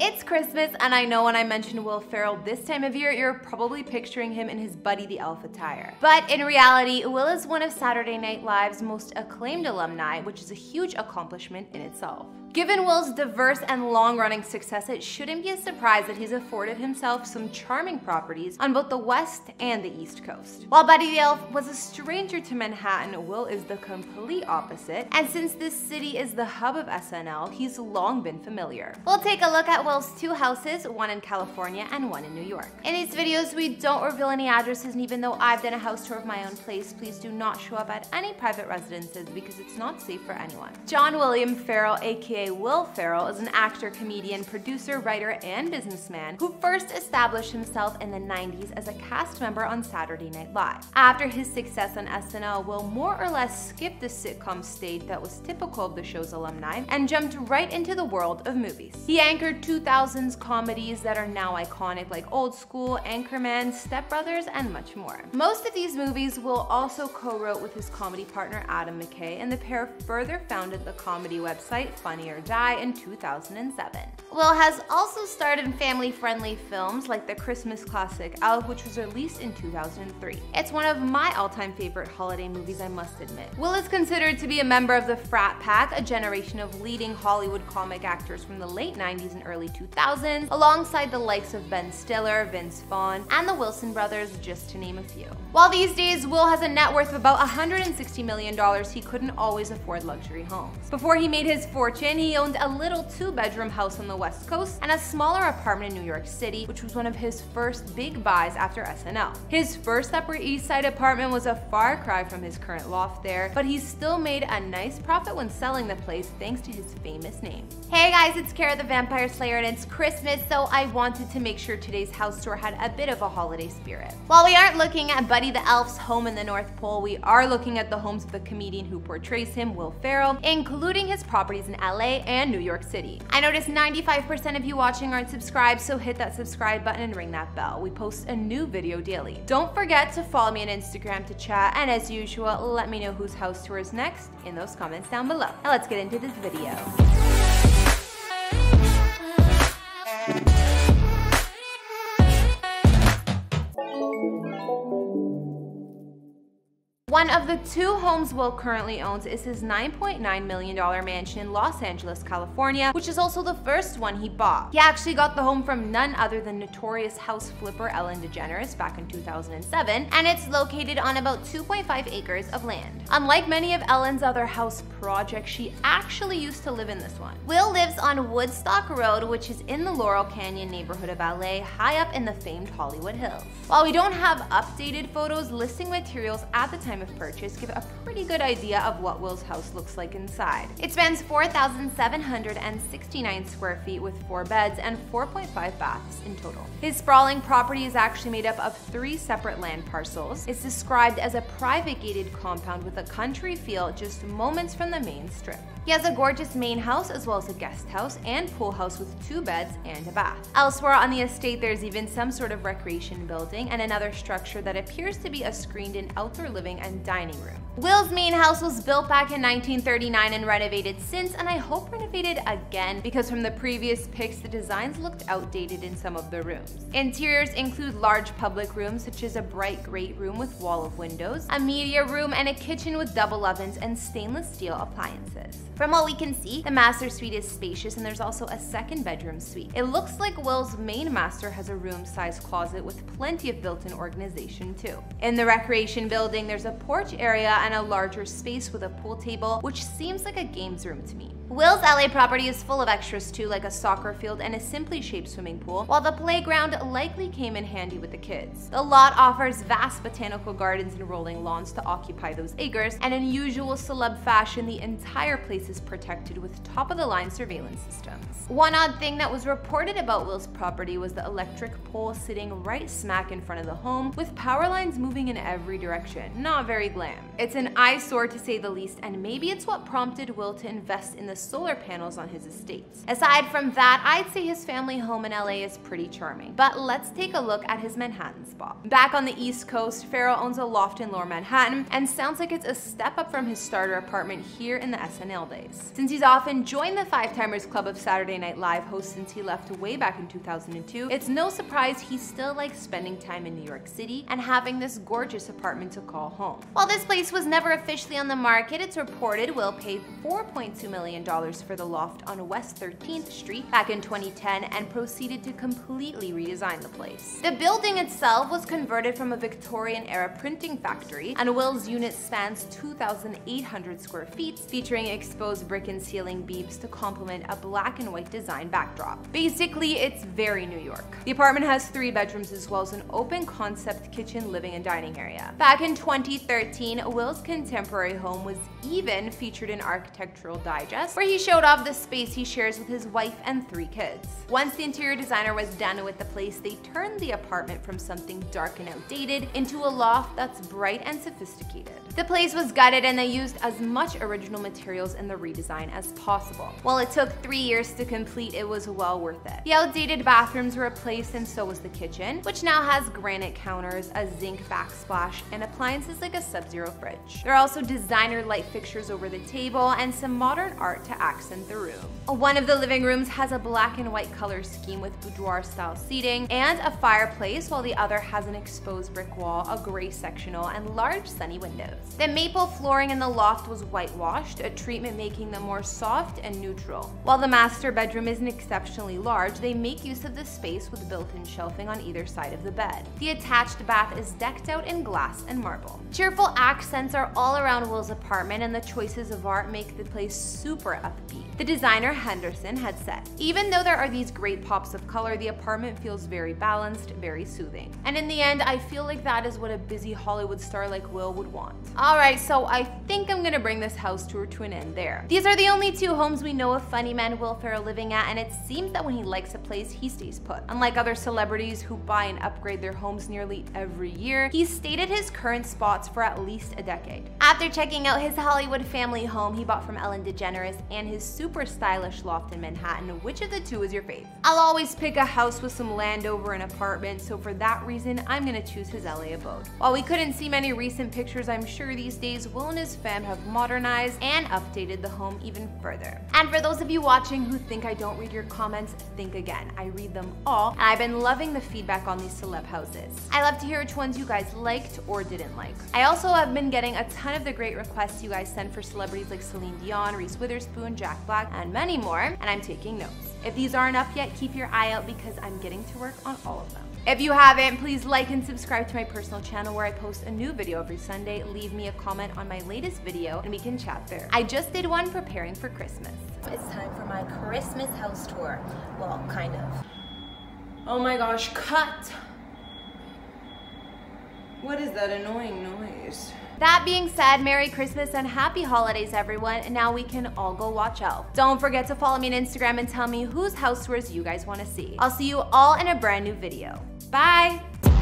It's Christmas, and I know when I mention Will Ferrell this time of year, you're probably picturing him in his Buddy the Elf attire. But in reality, Will is one of Saturday Night Live's most acclaimed alumni, which is a huge accomplishment in itself. Given Will's diverse and long-running success, it shouldn't be a surprise that he's afforded himself some charming properties on both the West and the East Coast. While Buddy the Elf was a stranger to Manhattan, Will is the complete opposite, and since this city is the hub of SNL, he's long been familiar. We'll take a look at Will's two houses, one in California and one in New York. In these videos, we don't reveal any addresses, and even though I've done a house tour of my own place, please do not show up at any private residences because it's not safe for anyone. John William Ferrell, aka Will Ferrell is an actor, comedian, producer, writer, and businessman who first established himself in the 90s as a cast member on Saturday Night Live. After his success on SNL, Will more or less skipped the sitcom stage that was typical of the show's alumni and jumped right into the world of movies. He anchored 2000s comedies that are now iconic like Old School, Anchorman, Step Brothers, and much more. Most of these movies Will also co-wrote with his comedy partner Adam McKay, and the pair further founded the comedy website Funny Die in 2007. Will has also starred in family-friendly films like the Christmas classic Elf, which was released in 2003. It's one of my all-time favorite holiday movies, I must admit. Will is considered to be a member of the Frat Pack, a generation of leading Hollywood comic actors from the late 90s and early 2000s, alongside the likes of Ben Stiller, Vince Vaughn, and the Wilson brothers, just to name a few. While these days Will has a net worth of about $160 million, he couldn't always afford luxury homes. Before he made his fortune, he owned a little two-bedroom house on the West Coast and a smaller apartment in New York City, which was one of his first big buys after SNL. His first Upper East Side apartment was a far cry from his current loft there, but he still made a nice profit when selling the place thanks to his famous name. Hey guys, it's Kara the Vampire Slayer and it's Christmas, so I wanted to make sure today's house tour had a bit of a holiday spirit. While we aren't looking at Buddy the Elf's home in the North Pole, we are looking at the homes of the comedian who portrays him, Will Ferrell, including his properties in LA and New York City. I noticed 95% of you watching aren't subscribed, so hit that subscribe button and ring that bell. We post a new video daily. Don't forget to follow me on Instagram to chat, and as usual, let me know whose house tour is next in those comments down below. Now let's get into this video. One of the two homes Will currently owns is his $9.9 million mansion in Los Angeles, California, which is also the first one he bought. He actually got the home from none other than notorious house flipper Ellen DeGeneres back in 2007, and it's located on about 2.5 acres of land. Unlike many of Ellen's other house projects, she actually used to live in this one. Will lives on Woodstock Road, which is in the Laurel Canyon neighborhood of LA, high up in the famed Hollywood Hills. While we don't have updated photos, listing materials at the time of purchase give a pretty good idea of what Will's house looks like inside. It spans 4,769 square feet with four beds and 4.5 baths in total. His sprawling property is actually made up of three separate land parcels. It's described as a private gated compound with a country feel just moments from the main strip. He has a gorgeous main house as well as a guest house and pool house with two beds and a bath. Elsewhere on the estate, there's even some sort of recreation building and another structure that appears to be a screened-in outdoor living and dining room. Will's main house was built back in 1939 and renovated since, and I hope renovated again because from the previous pics, the designs looked outdated in some of the rooms. Interiors include large public rooms such as a bright great room with wall of windows, a media room, and a kitchen with double ovens and stainless steel appliances. From what we can see, the master suite is spacious and there's also a second bedroom suite. It looks like Will's main master has a room-sized closet with plenty of built-in organization too. In the recreation building, there's a porch area and a larger space with a pool table, which seems like a games room to me. Will's LA property is full of extras too, like a soccer field and a simply shaped swimming pool, while the playground likely came in handy with the kids. The lot offers vast botanical gardens and rolling lawns to occupy those acres, and in usual celeb fashion, the entire place is protected with top-of-the-line surveillance systems. One odd thing that was reported about Will's property was the electric pole sitting right smack in front of the home, with power lines moving in every direction. Not very glam. It's an eyesore to say the least, and maybe it's what prompted Will to invest in the the solar panels on his estates. Aside from that, I'd say his family home in LA is pretty charming. But let's take a look at his Manhattan spot. Back on the East Coast, Ferrell owns a loft in Lower Manhattan and sounds like it's a step up from his starter apartment here in the SNL days. Since he's often joined the Five Timers Club of Saturday Night Live hosts since he left way back in 2002, it's no surprise he still likes spending time in New York City and having this gorgeous apartment to call home. While this place was never officially on the market, it's reported Will paid $4.2 million for the loft on West 13th Street back in 2010 and proceeded to completely redesign the place. The building itself was converted from a Victorian era printing factory, and Will's unit spans 2,800 square feet, featuring exposed brick and ceiling beams to complement a black and white design backdrop. Basically, it's very New York. The apartment has three bedrooms as well as an open concept kitchen, living, and dining area. Back in 2013, Will's contemporary home was even featured in Architectural Digest, where he showed off the space he shares with his wife and three kids. Once the interior designer was done with the place, they turned the apartment from something dark and outdated into a loft that's bright and sophisticated. The place was gutted and they used as much original materials in the redesign as possible. While it took three years to complete, it was well worth it. The outdated bathrooms were replaced and so was the kitchen, which now has granite counters, a zinc backsplash, and appliances like a Sub-Zero fridge. There are also designer light fixtures over the table and some modern art to accent the room. One of the living rooms has a black and white color scheme with boudoir style seating and a fireplace, while the other has an exposed brick wall, a gray sectional, and large sunny windows. The maple flooring in the loft was whitewashed, a treatment making them more soft and neutral. While the master bedroom isn't exceptionally large, they make use of the space with built-in shelving on either side of the bed. The attached bath is decked out in glass and marble. Cheerful accents are all around Will's apartment and the choices of art make the place super upbeat. The designer Henderson had said, even though there are these great pops of color, the apartment feels very balanced, very soothing. And in the end, I feel like that is what a busy Hollywood star like Will would want. Alright, so I think I'm gonna bring this house tour to an end there. These are the only two homes we know of funny man Will Ferrell living at, and it seems that when he likes a place, he stays put. Unlike other celebrities who buy and upgrade their homes nearly every year, he's stayed at his current spots for at least a decade. After checking out his Hollywood family home he bought from Ellen DeGeneres and his super stylish loft in Manhattan, which of the two is your fave? I'll always pick a house with some land over an apartment, so for that reason, I'm gonna choose his LA abode. While we couldn't see many recent pictures, I'm sure these days Will and his fam have modernized and updated the home even further. And for those of you watching who think I don't read your comments, think again. I read them all, and I've been loving the feedback on these celeb houses. I love to hear which ones you guys liked or didn't like. I also have been getting a ton of the great requests you guys send for celebrities like Celine Dion, Reese Witherspoon, Jack Black, and many more, and I'm taking notes. If these aren't up yet, keep your eye out because I'm getting to work on all of them. If you haven't, please like and subscribe to my personal channel where I post a new video every Sunday. Leave me a comment on my latest video and we can chat there. I just did one preparing for Christmas. It's time for my Christmas house tour. Well, kind of. Oh my gosh, cut! What is that annoying noise? That being said, Merry Christmas and Happy Holidays, everyone. And now we can all go watch Elf. Don't forget to follow me on Instagram and tell me whose house tours you guys want to see. I'll see you all in a brand new video. Bye!